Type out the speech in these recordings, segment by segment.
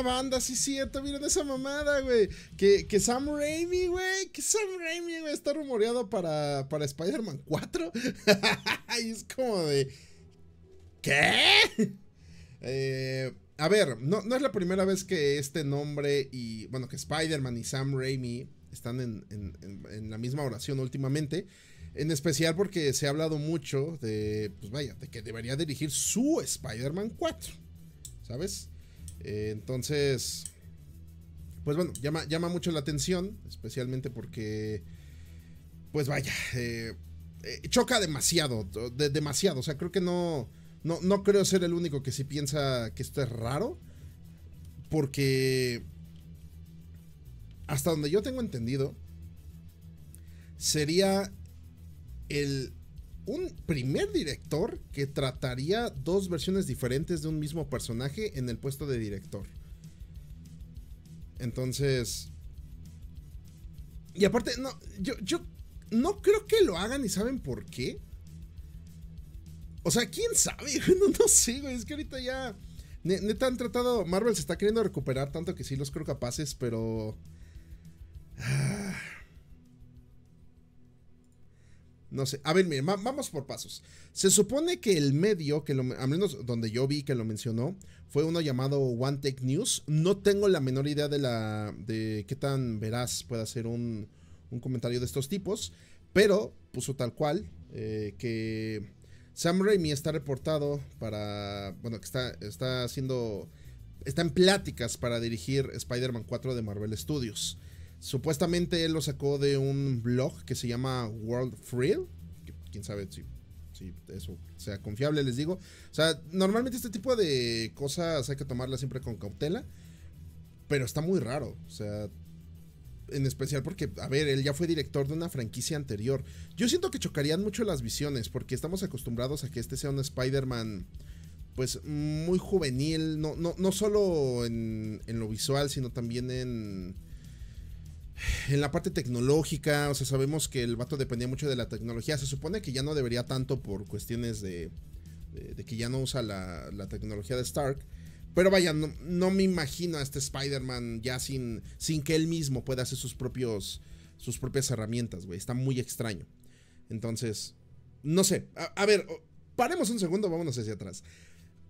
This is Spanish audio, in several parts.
banda, sí es cierto, miren esa mamada, güey. Que, que Sam Raimi, güey, que Sam Raimi, güey, está rumoreado para, para Spider-Man 4. y es como de... ¿Qué? Eh, a ver, no, no, es la primera vez que este nombre y, bueno, que Spider-Man y Sam Raimi están en, en, la misma oración últimamente. En especial porque se ha hablado mucho de, pues vaya, de que debería dirigir su Spider-Man 4. ¿Sabes? Eh, entonces, pues bueno, llama, llama mucho la atención, especialmente porque, pues vaya, eh, eh, choca demasiado, demasiado. O sea, creo que no, no, no creo ser el único que sí piensa que esto es raro, porque hasta donde yo tengo entendido, sería el un primer director que trataría dos versiones diferentes de un mismo personaje en el puesto de director. Entonces... Y aparte, no, yo, yo no creo que lo hagan y saben por qué. O sea, ¿quién sabe? No, no sé, güey. Es que ahorita ya... Neta han tratado... Marvel se está queriendo recuperar tanto que sí los creo capaces, pero... Ah, no sé. A ver, miren, vamos por pasos. Se supone que el medio, que lo, al menos donde yo vi que lo mencionó, fue uno llamado One Tech News. No tengo la menor idea de la. de qué tan veraz puede ser un, un comentario de estos tipos. Pero puso tal cual. Eh, que Sam Raimi está reportado para. Bueno, que está, está haciendo. Está en pláticas para dirigir Spider-Man 4 de Marvel Studios. Supuestamente él lo sacó de un blog que se llama World Free. Quién sabe si, si, eso sea confiable, les digo. O sea, normalmente este tipo de cosas hay que tomarlas siempre con cautela. Pero está muy raro. O sea, en especial porque, a ver, él ya fue director de una franquicia anterior. Yo siento que chocarían mucho las visiones porque estamos acostumbrados a que este sea un Spider-Man, pues, muy juvenil. No, no, no solo en, en lo visual, sino también en en la parte tecnológica, o sea, sabemos que el vato dependía mucho de la tecnología. Se supone que ya no debería tanto por cuestiones de, de, que ya no usa la, tecnología de Stark. Pero vaya, no, me imagino a este Spider-Man ya sin, sin que él mismo pueda hacer sus, propios, sus propias herramientas, güey. Está muy extraño. Entonces, no sé. a ver, paremos un segundo, vámonos hacia atrás.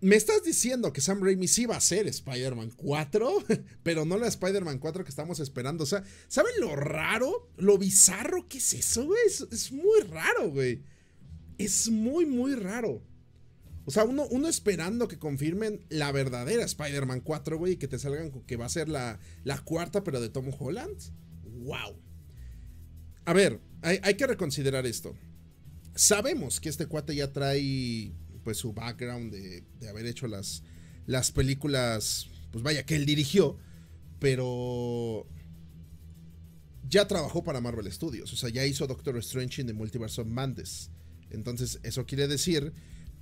¿Me estás diciendo que Sam Raimi sí va a ser Spider-Man 4? Pero no la Spider-Man 4 que estamos esperando. O sea, ¿saben lo raro? Lo bizarro que es eso, güey? Es, muy raro, güey. Es muy, muy raro. O sea, uno, uno esperando que confirmen la verdadera Spider-Man 4, güey, y que te salgan que va a ser la, la cuarta, pero de Tom Holland. ¡Wow! A ver, hay, hay que reconsiderar esto. Sabemos que este cuate ya trae pues su background de, haber hecho las, las películas, pues vaya, que él dirigió, pero ya trabajó para Marvel Studios, o sea, ya hizo Doctor Strange en The Multiverse of Madness. Entonces, eso quiere decir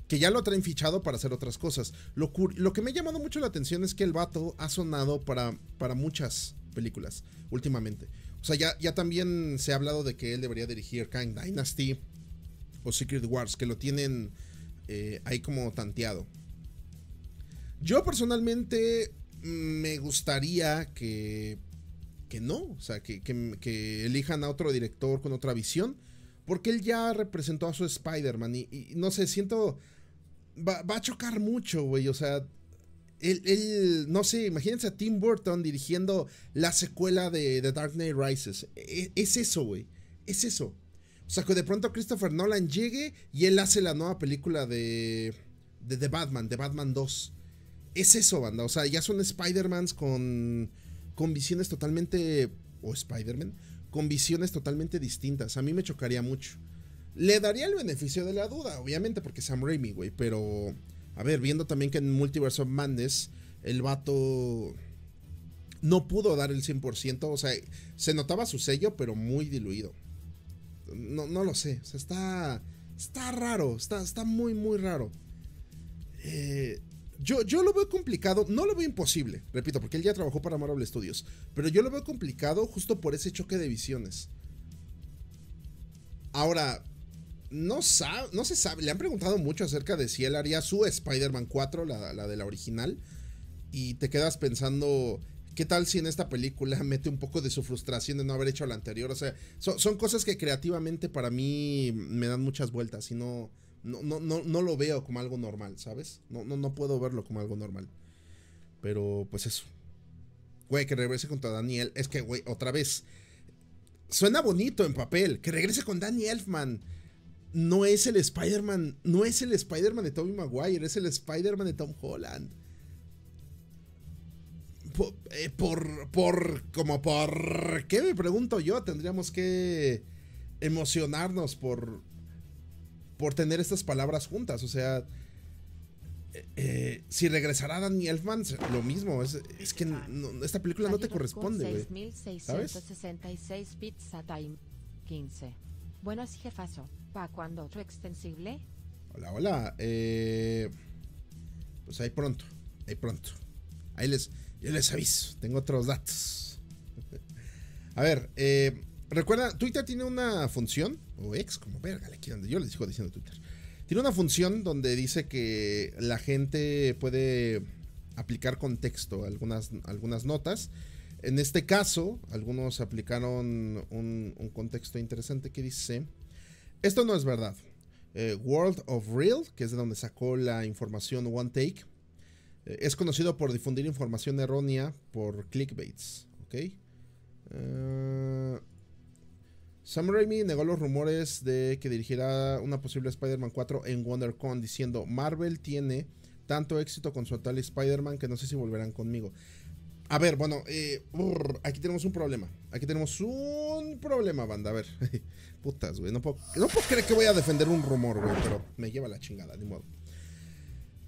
que ya lo traen fichado para hacer otras cosas. Lo, lo, que me ha llamado mucho la atención es que el vato ha sonado para, para muchas películas últimamente. O sea, ya, ya también se ha hablado de que él debería dirigir Kang Dynasty o Secret Wars, que lo tienen eh, ahí como tanteado. Yo personalmente mm, me gustaría que, que no, o sea, que, elijan a otro director con otra visión, porque él ya representó a su Spider-Man y, no sé, siento, va, a chocar mucho, güey, o sea, él, no sé, imagínense a Tim Burton dirigiendo la secuela de The Dark Knight Rises. E, es eso, güey, es eso. O sea, que de pronto Christopher Nolan llegue y él hace la nueva película de, de The Batman, de Batman 2. Es eso, banda. O sea, ya son Spider-Mans con, con visiones totalmente... O Spider-Man, con visiones totalmente distintas. A mí me chocaría mucho. Le daría el beneficio de la duda, obviamente, porque Sam Raimi, güey. Pero, a ver, viendo también que en Multiverse of Madness el vato no pudo dar el 100%. O sea, se notaba su sello, pero muy diluido. No, no lo sé. O sea, está. Está raro. Está, está muy, muy raro. Eh, yo, yo lo veo complicado. No lo veo imposible. Repito, porque él ya trabajó para Marvel Studios. Pero yo lo veo complicado justo por ese choque de visiones. Ahora, no, sabe, no se sabe. Le han preguntado mucho acerca de si él haría su Spider-Man 4, la, la de la original. y te quedas pensando, ¿qué tal si en esta película mete un poco de su frustración de no haber hecho la anterior? O sea, son, cosas que creativamente para mí me dan muchas vueltas y no, no, no, no, lo veo como algo normal, ¿sabes? No, no, no puedo verlo como algo normal. Pero pues eso. Güey, que regrese contra Daniel. Es que, güey, otra vez. Suena bonito en papel. Que regrese con Danny Elfman. No es el Spider-Man. No es el Spider-Man de Tobey Maguire. Es el Spider-Man de Tom Holland. Eh, por, por, como por, ¿qué me pregunto yo? Tendríamos que emocionarnos por, por tener estas palabras juntas. O sea, eh, eh, si regresará Danny Elfman, lo mismo. Es, que esta película no te corresponde, güey. 6666 pizza time 15. Buenos jefazo. ¿Para cuando otro extensible? Hola, hola. Eh, pues ahí pronto. Ahí pronto. Ahí les, yo les aviso. Tengo otros datos. A ver, eh, recuerda, Twitter tiene una función, o ex, como verga, yo les digo diciendo Twitter. Tiene una función donde dice que la gente puede aplicar contexto a algunas, algunas notas. En este caso, algunos aplicaron un, contexto interesante que dice, esto no es verdad. Eh, World of Real, que es de donde sacó la información One Take, es conocido por difundir información errónea por clickbaits. ¿Ok? Uh, Sam Raimi negó los rumores de que dirigirá una posible Spider-Man 4 en WonderCon, diciendo: Marvel tiene tanto éxito con su tal Spider-Man que no sé si volverán conmigo. A ver, bueno, eh, aquí tenemos un problema. Aquí tenemos un problema, banda. A ver, putas, güey. No puedo, no puedo creer que voy a defender un rumor, güey, pero me lleva la chingada, ni modo.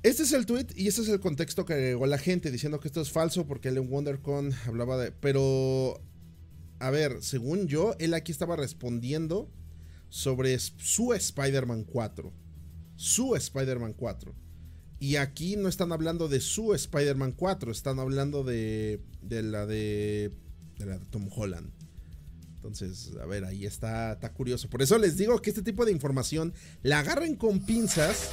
Este es el tweet y este es el contexto que agregó la gente diciendo que esto es falso porque él en WonderCon hablaba de. Pero. A ver, según yo, él aquí estaba respondiendo sobre su Spider-Man 4. Su Spider-Man 4. Y aquí no están hablando de su Spider-Man 4, están hablando de, de la de, de la de Tom Holland. Entonces, a ver, ahí está, está curioso. Por eso les digo que este tipo de información la agarren con pinzas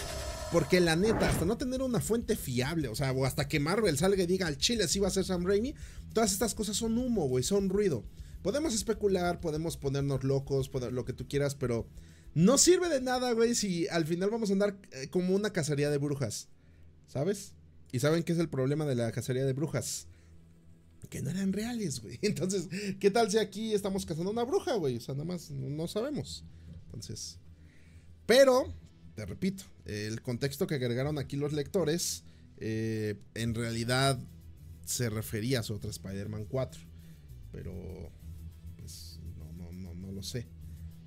porque la neta, hasta no tener una fuente fiable, o sea, hasta que Marvel salga y diga al chile si va a ser Sam Raimi, todas estas cosas son humo, güey, son ruido. Podemos especular, podemos ponernos locos, lo que tú quieras, pero no sirve de nada, güey, si al final vamos a andar eh, como una cacería de brujas, ¿sabes? Y saben qué es el problema de la cacería de brujas. Que no eran reales, güey. Entonces, ¿qué tal si aquí estamos cazando una bruja, güey? O sea, nada más no sabemos. Entonces, pero te repito, el contexto que agregaron aquí los lectores eh, en realidad se refería a su otra Spider-Man 4. Pero, pues, no, no, no, no lo sé.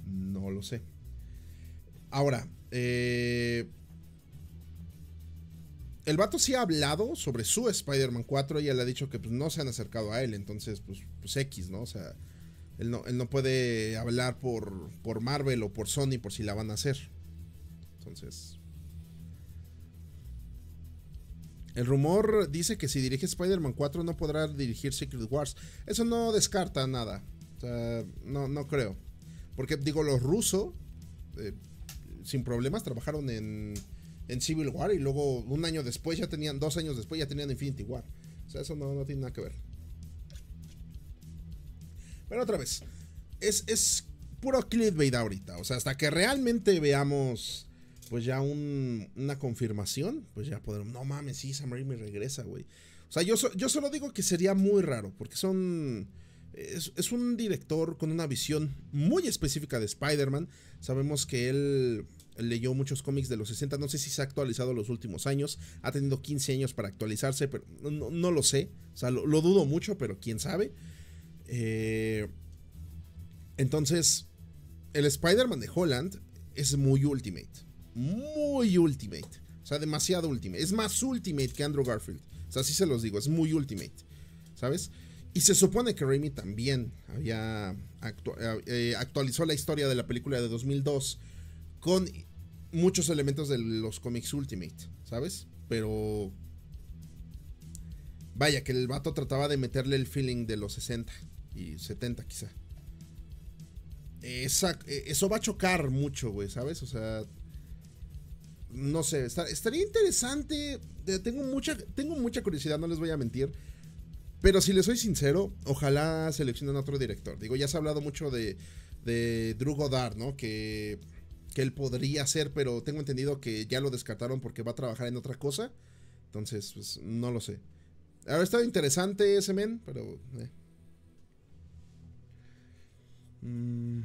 No lo sé. Ahora, eh, el vato sí ha hablado sobre su Spider-Man 4 y él ha dicho que pues, no se han acercado a él, entonces pues, pues X, ¿no? O sea, él no, él no puede hablar por, por Marvel o por Sony por si la van a hacer. Entonces. El rumor dice que si dirige Spider-Man 4 no podrá dirigir Secret Wars. Eso no descarta nada. O sea, no, no creo. Porque, digo, los rusos, eh, sin problemas, trabajaron en, en Civil War y luego un año después ya tenían, dos años después ya tenían Infinity War. O sea, eso no, tiene nada que ver. Pero otra vez, es, es puro clickbait ahorita. O sea, hasta que realmente veamos pues ya una confirmación, pues ya podremos, no mames, sí, Sam Raimi regresa, güey. O sea, yo, yo solo digo que sería muy raro, porque son... Es, un director con una visión muy específica de Spider-Man. Sabemos que él leyó muchos cómics de los 60. No sé si se ha actualizado los últimos años. Ha tenido 15 años para actualizarse, pero no, lo sé. O sea, lo, dudo mucho, pero quién sabe. Eh, entonces, el Spider-Man de Holland es muy Ultimate muy Ultimate. O sea, demasiado Ultimate. Es más Ultimate que Andrew Garfield. O sea, así se los digo, es muy Ultimate. ¿Sabes? Y se supone que Raimi también había eh, eh, actualizó la historia de la película de 2002 con muchos elementos de los cómics Ultimate, ¿sabes? Pero vaya que el vato trataba de meterle el feeling de los 60 y 70 quizá. Eh, eso va a chocar mucho, güey, ¿sabes? O sea, no sé, estaría interesante. Tengo mucha, tengo mucha curiosidad, no les voy a mentir. Pero si les soy sincero, ojalá seleccionen otro director. Digo, ya se ha hablado mucho de, de Drew Goddard, ¿no? Que, que él podría ser, pero tengo entendido que ya lo descartaron porque va a trabajar en otra cosa. Entonces, pues no lo sé. Ha estado interesante ese men, pero... Eh. Mm,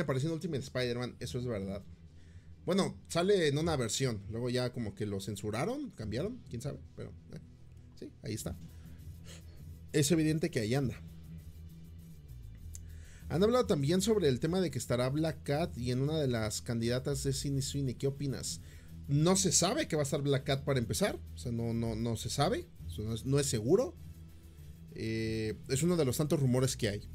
apareció en Ultimate Spider-Man, eso es verdad. Bueno, sale en una versión, luego ya como que lo censuraron, cambiaron, quién sabe, pero eh, sí, ahí está. Es evidente que ahí anda. Han hablado también sobre el tema de que estará Black Cat y en una de las candidatas Sidney Sweeney. ¿Qué opinas? No se sabe que va a estar Black Cat para empezar. O sea, no, no, no se sabe. no, es, seguro. Eh, es uno de los tantos rumores que hay.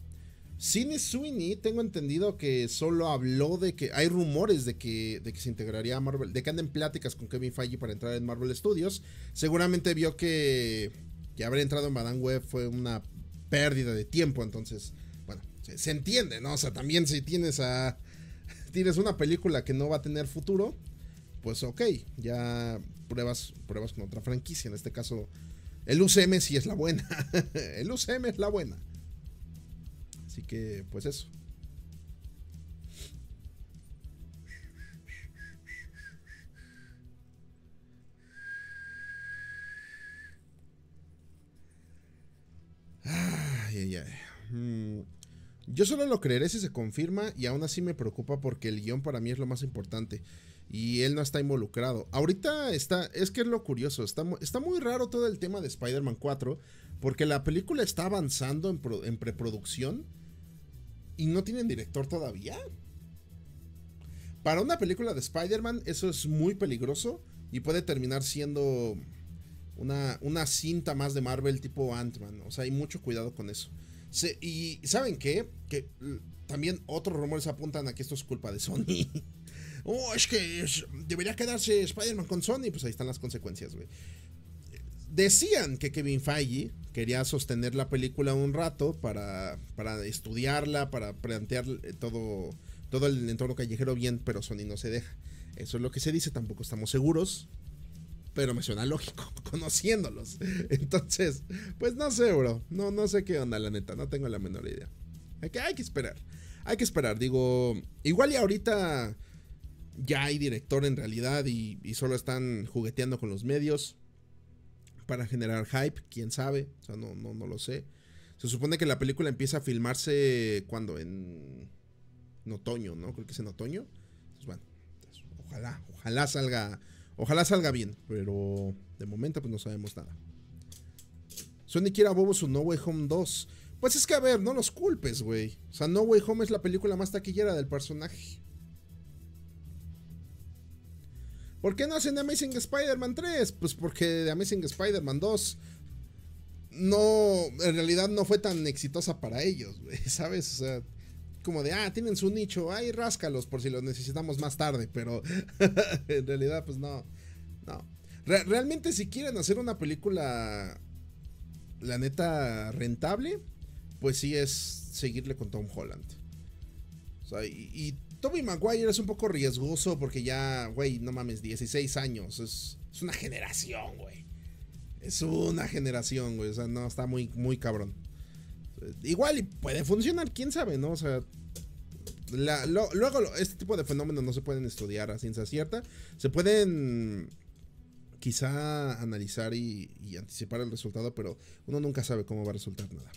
Sidney Sweeney, tengo entendido que solo habló de que hay rumores de que, de que se integraría a Marvel, de que anden pláticas con Kevin Feige para entrar en Marvel Studios. Seguramente vio que, que haber entrado en Madame Web fue una pérdida de tiempo, entonces se, entiende, ¿no? O sea, también si tienes a. Tienes una película que no va a tener futuro, pues ok, ya pruebas, pruebas con otra franquicia. En este caso, el UCM sí es la buena. el UCM es la buena. Así que, pues eso. Ay, ay, ay. Mm. Yo solo lo creeré si se confirma y aún así me preocupa porque el guion para mí es lo más importante y él no está involucrado. Ahorita está, es que es lo curioso, está, está muy raro todo el tema de Spider-Man 4 porque la película está avanzando en, en preproducción y no tienen director todavía. Para una película de Spider-Man eso es muy peligroso y puede terminar siendo una, una cinta más de Marvel tipo Ant-Man. O sea, hay mucho cuidado con eso y ¿saben qué? Que también otros rumores apuntan a que esto es culpa de Sony. oh, es que debería quedarse Spider-Man con Sony. Pues ahí están las consecuencias, güey. Decían que Kevin Feige quería sostener la película un rato para, para estudiarla, para plantear todo, todo el entorno callejero bien, pero Sony no se deja. Eso es lo que se dice, tampoco estamos seguros pero me suena lógico, conociéndolos. Entonces, pues no sé, bro. No, no sé qué onda, la neta. No tengo la menor idea. Hay que, hay que esperar. Hay que esperar. Digo, igual y ahorita ya hay director en realidad y, solo están jugueteando con los medios para generar hype. Quién sabe. O sea, no, no, no lo sé. Se supone que la película empieza a filmarse cuando en, otoño, ¿no? Creo que es en otoño. Pues bueno, ojalá, ojalá salga Ojalá salga bien, pero de momento pues no sabemos nada. Sony quiere a Bobo su No Way Home 2. Pues es que a ver, no los culpes, güey. O sea, No Way Home es la película más taquillera del personaje. ¿Por qué no hacen Amazing Spider-Man 3? Pues porque The Amazing Spider-Man 2 no, en realidad no fue tan exitosa para ellos, ¿sabes? O sea, como de, ah, tienen su nicho, ay, ráscalos por si los necesitamos más tarde, pero en realidad, pues no, no. realmente si quieren hacer una película, la neta, rentable, pues sí es seguirle con Tom Holland. O sea, y Tobey Maguire es un poco riesgoso porque ya, güey, no mames, 16 años, es, es una generación, güey. Es una generación, güey, o sea, no, está muy, muy cabrón. Igual y puede funcionar, quién sabe, ¿no? O sea, luego este tipo de fenómenos no se pueden estudiar a ciencia cierta. Se pueden quizá analizar y, anticipar el resultado, pero uno nunca sabe cómo va a resultar nada.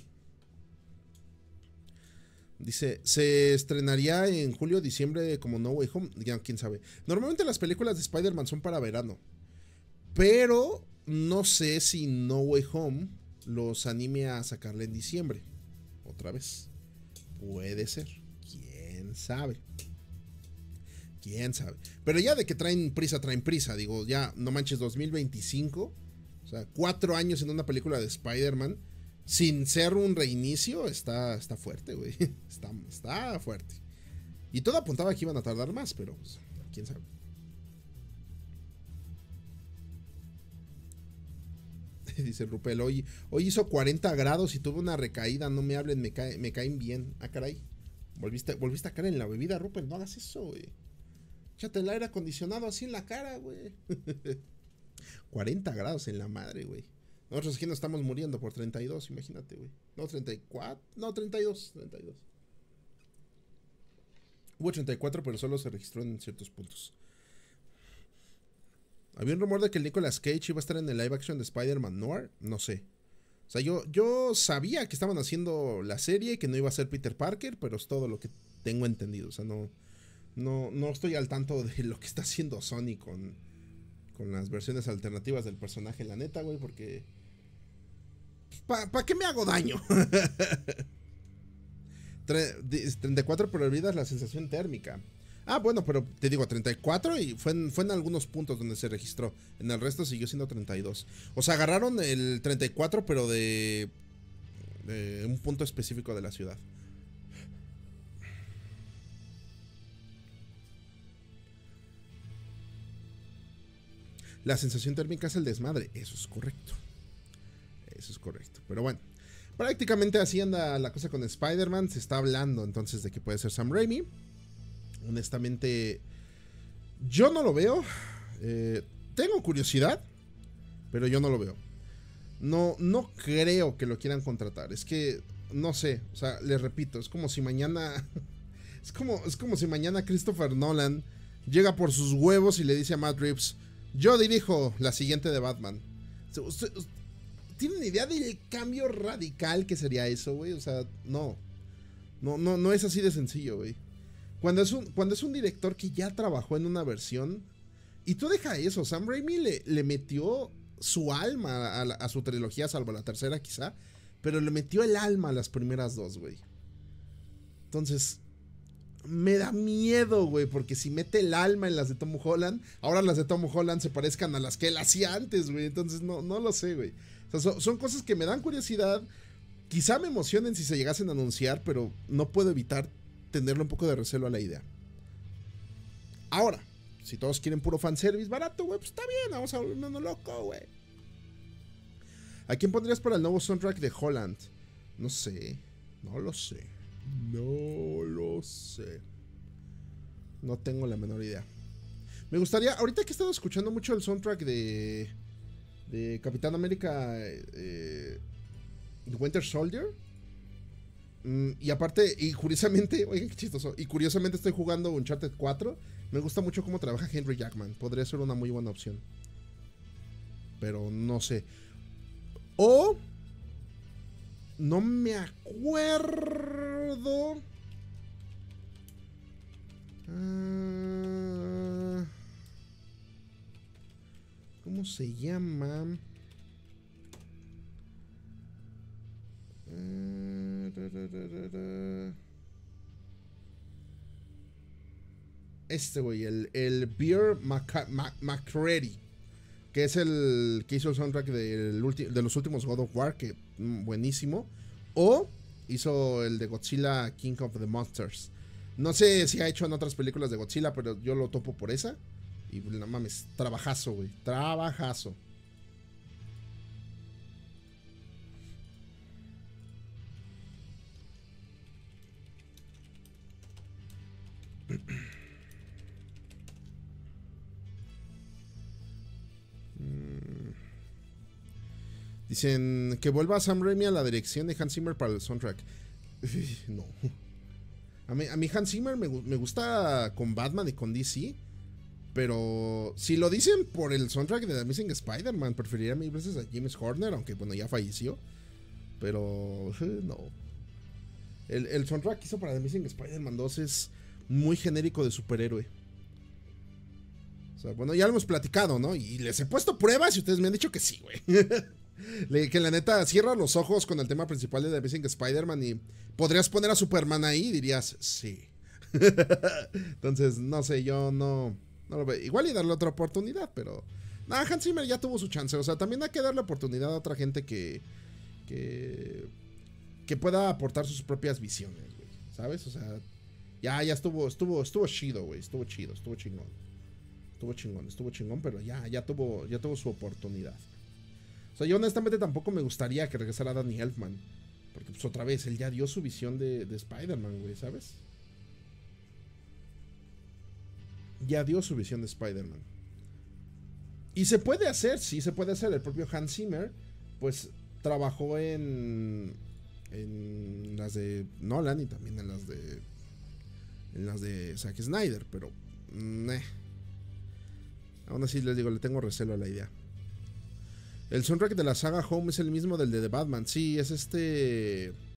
Dice, se estrenaría en julio, diciembre como No Way Home. Ya, quién sabe. Normalmente las películas de Spider-Man son para verano. Pero no sé si No Way Home los anime a sacarle en diciembre. Otra vez. Puede ser. ¿Quién sabe? ¿Quién sabe? Pero ya de que traen prisa, traen prisa. Digo, ya no manches 2025. O sea, cuatro años en una película de Spider-Man. Sin ser un reinicio, está, está fuerte, güey. Está, está fuerte. Y todo apuntaba que iban a tardar más, pero pues, quién sabe. dice Rupel. Hoy, hoy hizo 40 grados y tuve una recaída. No me hablen, me, me caen bien. Ah, caray. Volviste, volviste a caer en la bebida, Rupel. No hagas eso, güey. Échate el aire acondicionado así en la cara, güey. 40 grados en la madre, güey. Nosotros aquí nos estamos muriendo por 32, imagínate, güey. No, 34. No, 32. 32. Hubo 34, pero solo se registró en ciertos puntos. Había un rumor de que Nicolas Cage iba a estar en el live action de Spider-Man Noir. No sé. O sea, yo, yo sabía que estaban haciendo la serie y que no iba a ser Peter Parker, pero es todo lo que tengo entendido. O sea, no, no, no estoy al tanto de lo que está haciendo Sony con, con las versiones alternativas del personaje, la neta, güey, porque... ¿Para qué me hago daño? 34 pero olvidas la sensación térmica. Ah, bueno, pero te digo 34 y fue en, fue en algunos puntos donde se registró. En el resto siguió siendo 32. O sea, agarraron el 34 pero de, de un punto específico de la ciudad. La sensación térmica es el desmadre. Eso es correcto. Eso es correcto. Pero bueno, prácticamente así anda la cosa con Spider-Man. Se está hablando entonces de que puede ser Sam Raimi. Honestamente, yo no lo veo. Eh, tengo curiosidad, pero yo no lo veo. No, no creo que lo quieran contratar. Es que, no sé, o sea, les repito, es como si mañana. Es como, es como si mañana Christopher Nolan llega por sus huevos y le dice a Matt Reeves yo dirijo la siguiente de Batman. ¿Tienen idea del cambio radical que sería eso, güey? O sea, no. No, no, no es así de sencillo, güey. Cuando es, un, cuando es un director que ya trabajó en una versión. Y tú deja eso. Sam Raimi le, metió su alma a, a, su trilogía, salvo la tercera quizá. Pero le metió el alma a las primeras dos, güey. Entonces, me da miedo, güey, porque si mete el alma en las de Tom Holland, ahora las de Tom Holland se parezcan a las que él hacía antes, güey. Entonces no, no lo sé, güey. Son, cosas que me dan curiosidad. Quizá me emocionen si se llegasen a anunciar, pero no puedo evitar tenerle un poco de recelo a la idea. Ahora, si todos quieren puro fanservice barato, güey, pues está bien, vamos a volvernos loco, güey. ¿A quién pondrías para el nuevo soundtrack de Holland? No sé, no lo sé. No lo sé. No tengo la menor idea. Me gustaría, ahorita que he estado escuchando mucho el soundtrack de, de Capitán América eh, Winter Soldier. Mm, y aparte, y curiosamente, oigan qué chistoso. Y curiosamente estoy jugando Uncharted 4. Me gusta mucho cómo trabaja Henry Jackman. Podría ser una muy buena opción. Pero no sé. O no me acuerdo. Ah, ¿Cómo se llama? Ah, este güey, el, el Beer McCready que es el que hizo el soundtrack de los últimos God of War, que mm, buenísimo. O hizo el de Godzilla King of the Monsters. No sé si ha hecho en otras películas de Godzilla, pero yo lo topo por esa. Y no mames, trabajazo, güey. Trabajazo. Dicen que vuelva Sam Raimi a la dirección de Hans Zimmer para el soundtrack. no. A mí, a mí Hans Zimmer me, gusta con Batman y con DC. Pero si lo dicen por el soundtrack de The Missing Spider-Man, preferiría mil veces a James Horner, aunque bueno, ya falleció. Pero no. El, el soundtrack que hizo para The Missing Spider-Man 2 es muy genérico de superhéroe. O sea, bueno, ya lo hemos platicado, ¿no? Y les he puesto pruebas y ustedes me han dicho que sí, güey. que la neta cierra los ojos con el tema principal de The Amazing Spider-Man y podrías poner a Superman ahí y dirías, sí. Entonces, no sé, yo no, no lo. Igual y darle otra oportunidad, pero... Nah, Hans Zimmer ya tuvo su chance. O sea, también hay que darle oportunidad a otra gente que... que... que pueda aportar sus propias visiones, güey. ¿Sabes? O sea, ya, ya estuvo, estuvo, estuvo chido, güey. Estuvo chido, estuvo chingón. Estuvo chingón, estuvo chingón, pero ya, ya tuvo, ya tuvo su oportunidad. O sea, yo honestamente tampoco me gustaría que regresara Danny Elfman. Porque pues otra vez, él ya dio su visión de, Spider-Man, güey, ¿sabes? Ya dio su visión de Spider-Man. Y se puede hacer, sí se puede hacer. El propio Hans Zimmer, pues trabajó en, en las de Nolan y también en las de en las de Zack Snyder, pero aún así les digo, le tengo recelo a la idea. El soundtrack de la saga Home es el mismo del de The Batman. Sí, es este